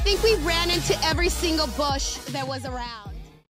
think we ran into every single bush that was around.